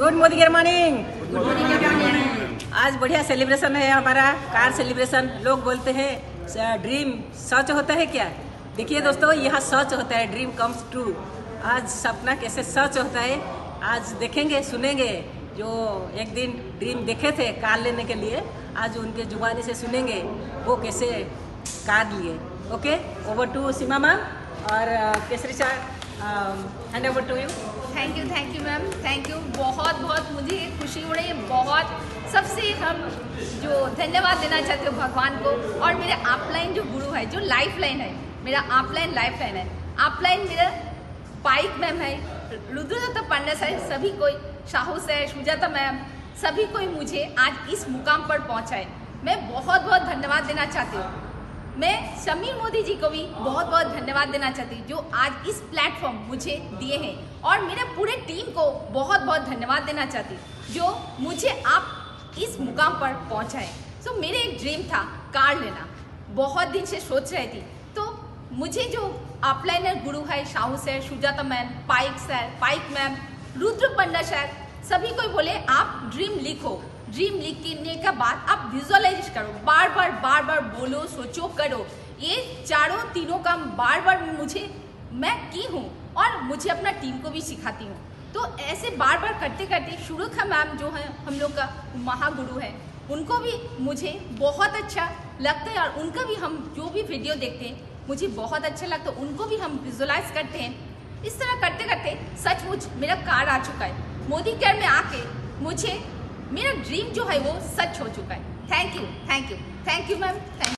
Good morning good morning आज बढ़िया celebration है हमारा कार सेलिब्रेशन लोग बोलते हैं ड्रीम सच होता है क्या? देखिए दोस्तों यहाँ सच होता है ड्रीम कम्स ट्रू आज सपना कैसे सच होता है आज देखेंगे सुनेंगे। जो एक दिन ड्रीम देखे थे कार लेने के लिए आज उनके जुबानी से सुनेंगे वो कैसे कार लिए। Okay over to Seema ma'am और Kesari sir hand over to you thank you thank you ma'am thank you बहुत बहुत मुझे खुशी हो रही है। बहुत। सबसे हम जो धन्यवाद देना चाहते हो भगवान को और मेरे आपलाइन जो गुरु है, जो लाइफ लाइन है, मेरा आपलाइन लाइफ लाइन है। आपलाइन मेरा पाइक मैम है। रुद्रदत्त पांडा सर सभी कोई, शाहू सर, सुजाता मैम सभी कोई मुझे आज इस मुकाम पर पहुँचाए मैं बहुत बहुत धन्यवाद देना चाहती हूँ। मैं समीर मोदी जी को भी बहुत बहुत धन्यवाद देना चाहती हूँ जो आज इस प्लेटफॉर्म मुझे दिए हैं। और मेरे पूरे टीम को बहुत बहुत धन्यवाद देना चाहती हूँ जो मुझे आप इस मुकाम पर पहुँचाए। सो so, मेरे एक ड्रीम था कार लेना। बहुत दिन से सोच रही थी। तो मुझे जो अपलाइनर गुरु है Sahu sir Sujata ma'am Paik sir Paik ma'am Rudra Panda sir सभी कोई बोले आप ड्रीम लिखो। ड्रीम लिखने के बाद आप विजुअलाइज करो। बार बार बार बोलो, सोचो, करो। ये चारों तीनों काम बार बार मुझे, मैं की हूँ और मुझे अपना टीम को भी सिखाती हूँ। तो ऐसे बार बार करते करते सुरखा मैम जो है, हम लोग का महागुरु है, उनको भी मुझे बहुत अच्छा लगता है और उनका भी हम जो भी वीडियो देखते हैं, मुझे बहुत अच्छा लगता है। उनको भी हम विजुअलाइज करते हैं। इस तरह करते करते सचमुच मेरा कार आ चुका है। मोदी केयर में आके मुझे मेरा ड्रीम जो है वो सच हो चुका है। Thank you thank you thank you ma'am thank